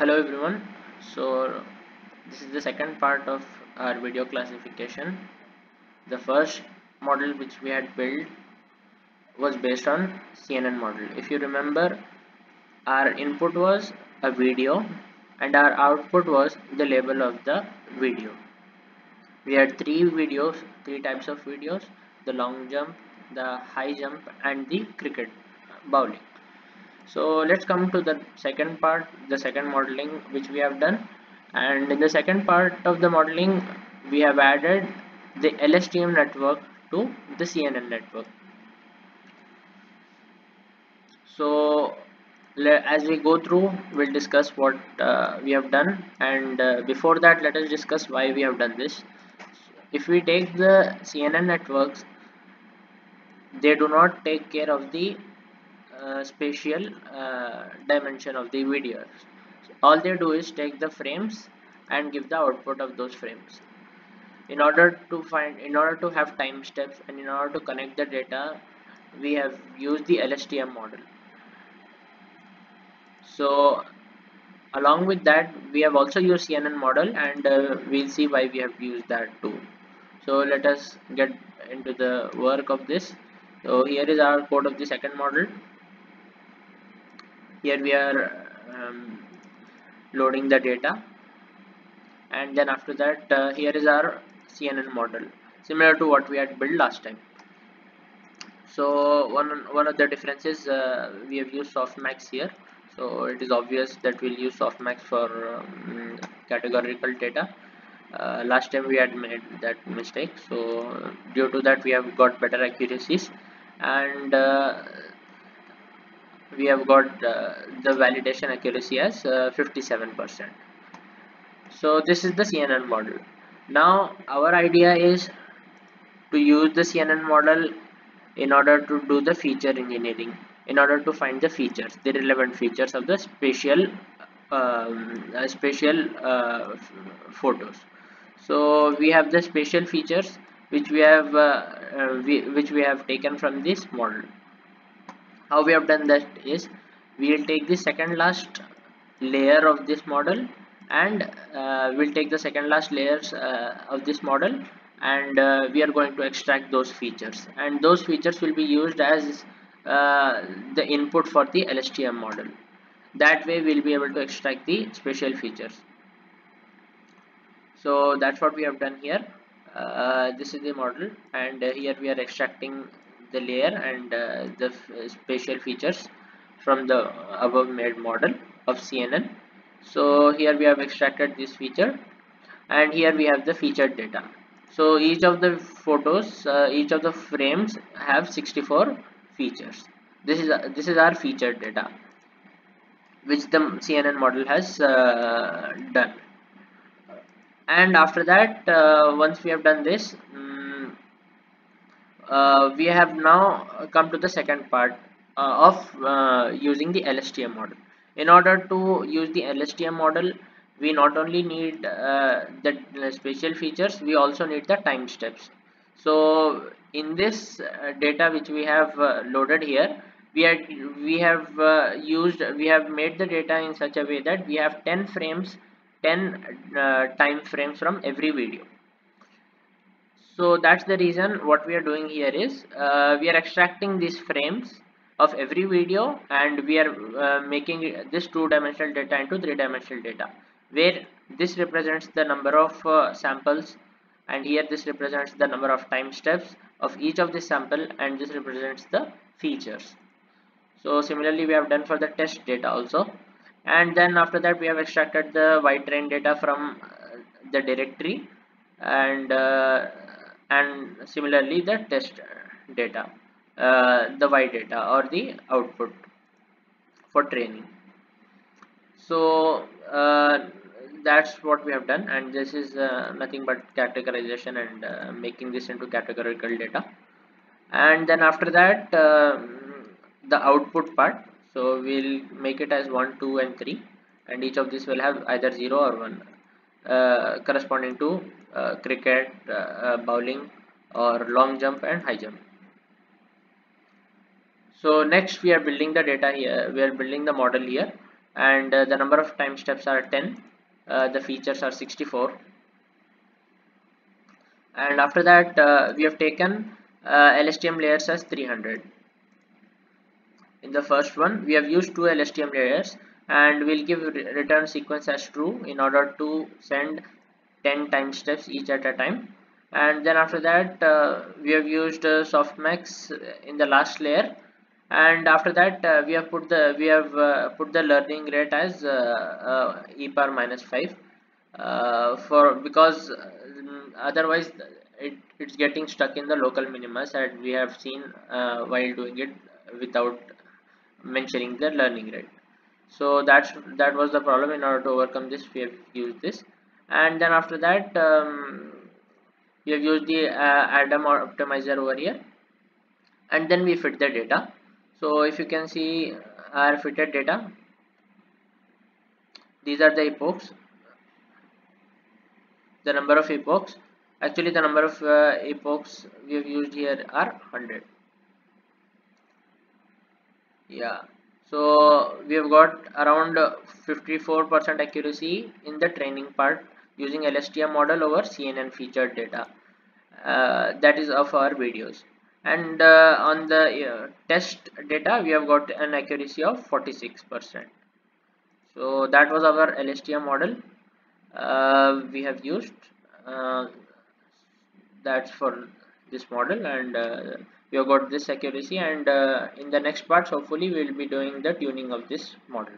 hello everyone. So this is the second part of our video classification. The first model which we had built was based on CNN model. If you remember our input was a video and our output was the label of the video. We had three videos three types of videos the long jump the high jump and the cricket uh, bowling so let's come to the second part the second modeling which we have done. And in the second part of the modeling we have added the LSTM network to the CNN network. So as we go through we'll discuss what uh, we have done. And uh, before that let us discuss why we have done this. If we take the CNN networks they do not take care of the spatial uh, dimension of the video all they do is take the frames and give the output of those frames. In order to find in order to have time steps and in order to connect the data we have used the LSTM model. So along with that we have also used CNN model and uh, we'll see why we have used that too. So let us get into the work of this. So here is our code of the second model here we are um, loading the data. And then after that uh, here is our CNN model. Similar to what we had built last time. So one one of the differences uh, we have used softmax here. So it is obvious that we'll use softmax for um, categorical data. Uh, last time we had made that mistake. So due to that we have got better accuracies. And uh, we have got uh, the validation accuracy as 57% uh, so this is the CNN model. Now our idea is to use the CNN model in order to do the feature engineering in order to find the features the relevant features of the spatial um, uh, spatial uh, photos. So we have the spatial features which we have uh, uh we, which we have taken from this model how we have done that is we will take the second last layer of this model and uh, we'll take the second last layers uh, of this model and uh, we are going to extract those features. And those features will be used as uh, the input for the LSTM model. That way we'll be able to extract the special features. So that's what we have done here. Uh, this is the model and uh, here we are extracting the layer and uh, the spatial features from the above made model of CNN so here we have extracted this feature and here we have the featured data. So each of the photos uh, each of the frames have 64 features. This is uh, this is our featured data which the CNN model has uh, done. And after that uh, once we have done this um, uh, we have now come to the second part uh, of uh, using the LSTM model. In order to use the LSTM model we not only need uh, the special features we also need the time steps. So in this uh, data which we have loaded here we had we have used we have made the data in such a way that we have 10 frames 10 uh, time frames from every video so that's the reason what we are doing here is uh, we are extracting these frames of every video and we are uh, making this two-dimensional data into three-dimensional data where this represents the number of uh, samples and here this represents the number of time steps of each of the sample and this represents the features. So similarly we have done for the test data also. And then after that we have extracted the y train data from uh, the directory and uh, and similarly the test data uh, the y data or the output for training. So uh, that's what we have done. And this is uh, nothing but categorization and uh, making this into categorical data. And then after that um, the output part. So we'll make it as 1 2 and 3 and each of these will have either 0 or 1 uh, corresponding to uh, cricket uh, uh, bowling or long jump and high jump. So next we are building the data here we are building the model here and uh, the number of time steps are 10 uh, the features are 64 and after that we have taken LSTM layers as 300 in the first one we have used two LSTM layers and we'll give return sequence as true in order to send 10 time steps each at a time. And then after that uh, we have used uh, softmax in the last layer. And after that uh, we have put the we have uh, put the learning rate as uh, uh, e power minus 5 for because otherwise it, it's getting stuck in the local minimus and we have seen while doing it without mentioning the learning rate. So that's that was the problem in order to overcome this we have used this and then after that um, we have used the uh, Adam optimizer over here. And then we fit the data. So if you can see our fitted data these are the epochs. The number of epochs. Actually the number of uh, epochs we have used here are 100 yeah. So we have got around 54% accuracy in the training part using LSTM model over CNN featured data. Uh, that is of our videos. And uh, on the uh, test data we have got an accuracy of 46 percent. So that was our LSTM model uh, we have used. Uh, that's for this model and uh, we have got this accuracy and in the next parts hopefully we will be doing the tuning of this model